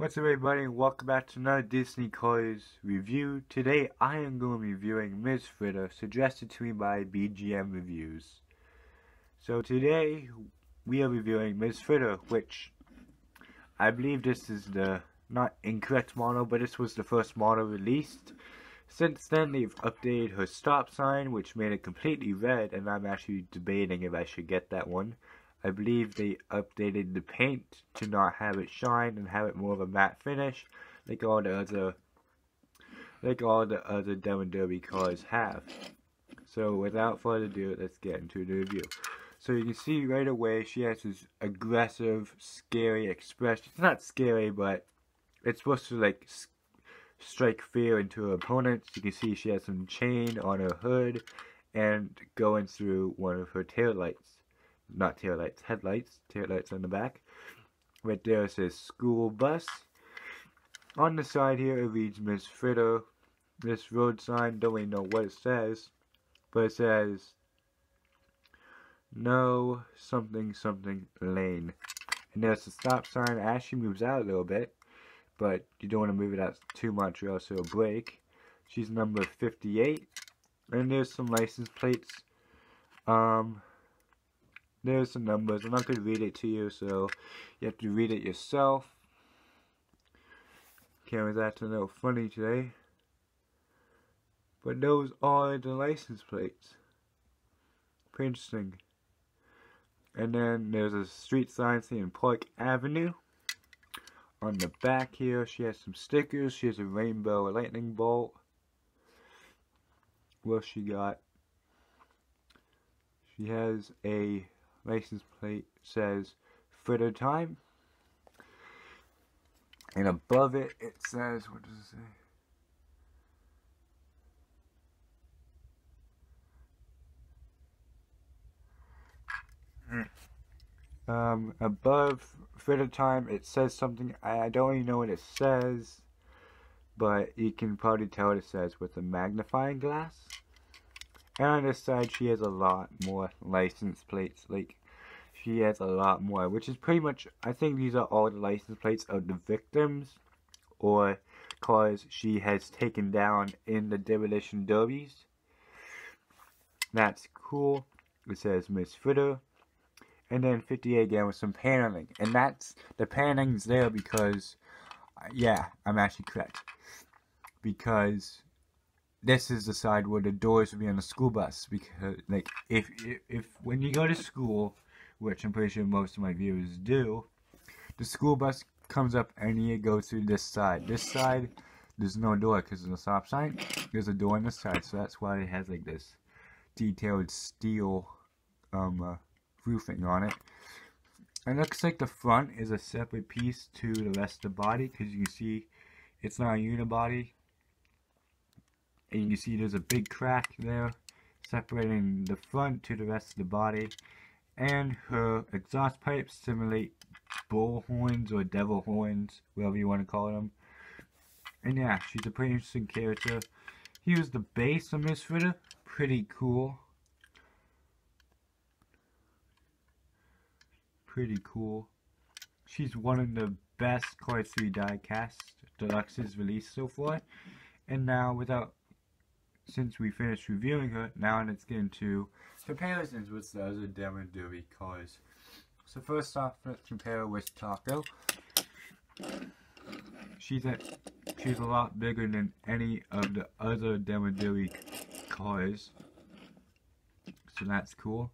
What's up everybody welcome back to another Disney Cars review. Today I am going to be reviewing Miss Fritter, suggested to me by BGM Reviews. So today we are reviewing Miss Fritter, which I believe this is the not incorrect model, but this was the first model released. Since then they've updated her stop sign, which made it completely red, and I'm actually debating if I should get that one. I believe they updated the paint to not have it shine and have it more of a matte finish, like all the other, like all the other Demo Derby cars have. So without further ado, let's get into the review. So you can see right away she has this aggressive, scary expression. It's not scary, but it's supposed to like strike fear into her opponents. You can see she has some chain on her hood and going through one of her tail lights not tail lights, headlights, tail lights on the back. Right there it says school bus. On the side here it reads Miss Fritter. This road sign, don't really know what it says, but it says no something something lane. And there's a stop sign as she moves out a little bit, but you don't want to move it out too much or else it'll break. She's number 58. And there's some license plates. Um, there's some numbers. I'm not going to read it to you, so you have to read it yourself. Camera's acting a little funny today. But those are the license plates. Pretty interesting. And then there's a street sign saying Park Avenue. On the back here, she has some stickers. She has a rainbow a lightning bolt. What she got? She has a license plate says Fritter Time. And above it, it says, what does it say? Um, above Fritter Time, it says something. I don't even know what it says, but you can probably tell what it says with a magnifying glass. And on this side, she has a lot more license plates. Like, she has a lot more, which is pretty much, I think these are all the license plates of the victims or cars she has taken down in the demolition derbies. That's cool. It says Miss Fritter. And then 58 again with some paneling. And that's, the paneling's there because, yeah, I'm actually correct. Because this is the side where the doors will be on the school bus because like if, if if when you go to school which i'm pretty sure most of my viewers do the school bus comes up and you go through this side. This side there's no door because there's a stop sign. There's a door on the side so that's why it has like this detailed steel um uh, roofing on it. It looks like the front is a separate piece to the rest of the body because you can see it's not a unibody and you can see there's a big crack there separating the front to the rest of the body. And her exhaust pipes simulate bull horns or devil horns whatever you want to call them. And yeah she's a pretty interesting character. Here's the base of Miss Fritter pretty cool. Pretty cool. She's one of the best Cars 3 diecast deluxes released so far. And now without since we finished reviewing her, now let's get into comparisons with the other Demo Derby cars. So first off, let's compare with Taco. She's a, she's a lot bigger than any of the other Demo Derby cars. So that's cool.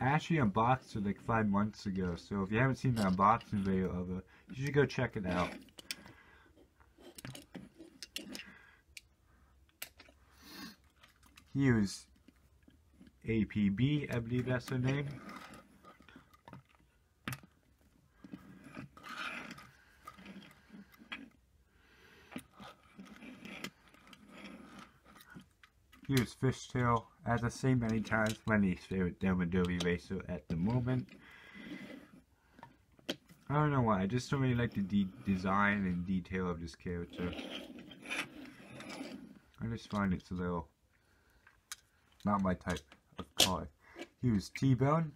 I actually unboxed it like five months ago, so if you haven't seen the unboxing video of it, you should go check it out. Here's APB, I believe that's her name. Here's Fishtail, as I say many times, my least favorite Demo Derby racer at the moment. I don't know why, I just don't really like the de design and detail of this character. I just find it's a little not my type of car. Here's T-Bone,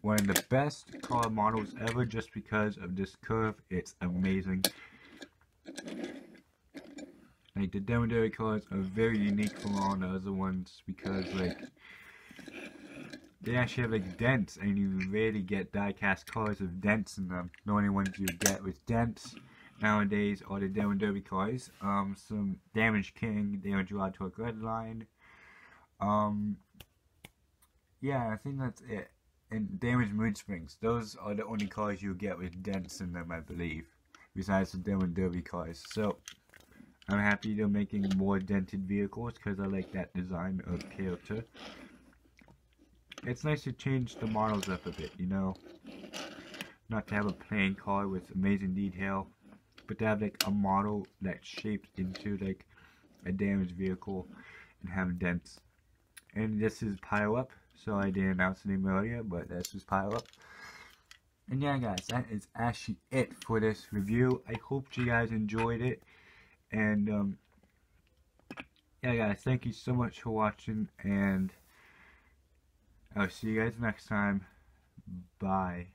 one of the best car models ever just because of this curve. It's amazing. Like the Demo Derby cars are very unique from all the other ones because like they actually have like dents and you rarely get diecast cars with dents in them. The only ones you get with dents nowadays are the Demo Derby cars. Um, some Damage King, Damage Rod Torque Redline. Um, yeah, I think that's it. And Damage Mood Springs. Those are the only cars you get with dents in them, I believe. Besides the Demo Derby cars. So, I'm happy they're making more dented vehicles because I like that design of character. It's nice to change the models up a bit, you know? Not to have a plain car with amazing detail, but to have like a model that's shaped into like a damaged vehicle and have dents. And this is Pile Up, so I didn't announce the name earlier, but this is Pile Up. And yeah guys, that is actually it for this review. I hope you guys enjoyed it. And um, yeah, guys, thank you so much for watching, and I'll see you guys next time. Bye.